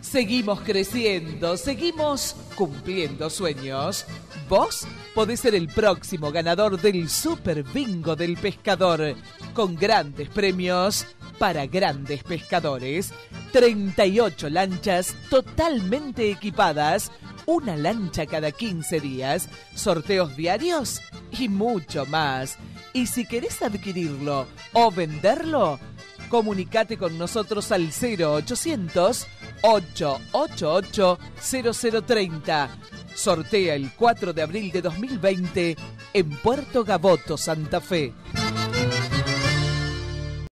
Seguimos creciendo, seguimos cumpliendo sueños. Vos podés ser el próximo ganador del Super Bingo del Pescador, con grandes premios para grandes pescadores. 38 lanchas totalmente equipadas, una lancha cada 15 días, sorteos diarios y mucho más. Y si querés adquirirlo o venderlo, comunicate con nosotros al 0800 888 0030. Sortea el 4 de abril de 2020 en Puerto Gaboto, Santa Fe.